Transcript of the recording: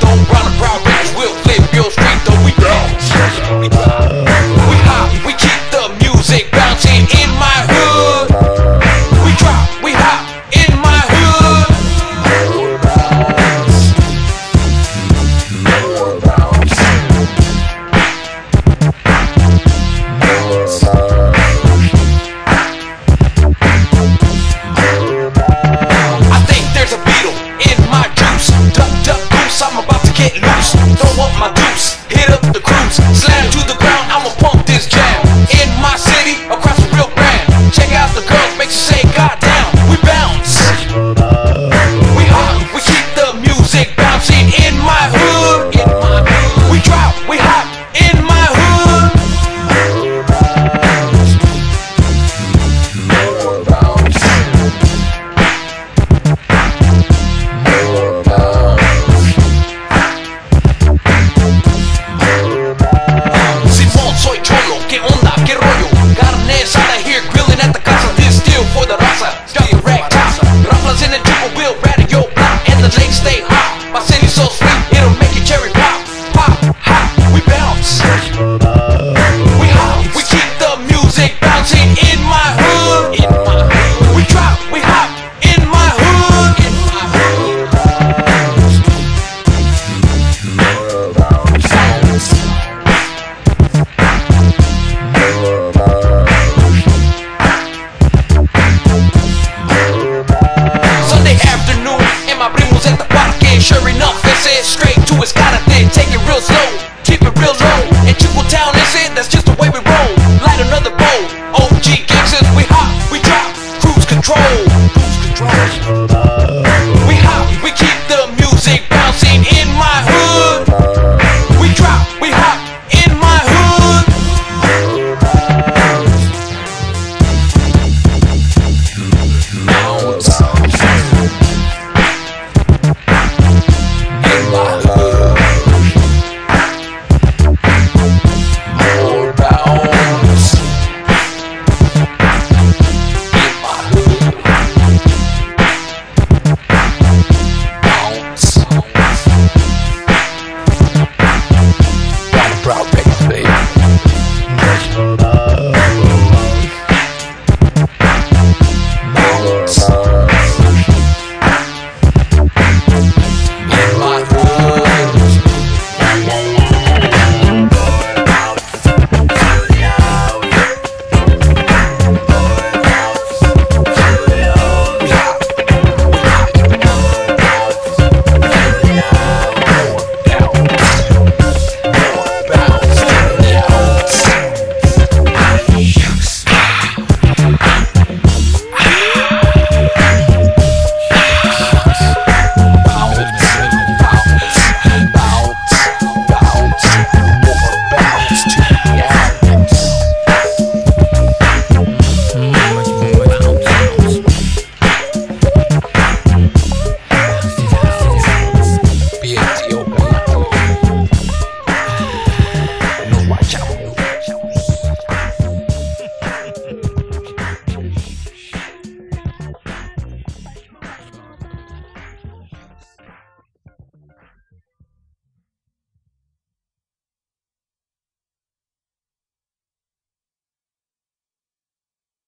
Don't we'll flip your street, though we. I think there's a beetle in my juice. Duck, duck, goose, I'm about to get loose. Throw up my goose, hit up the so sweet.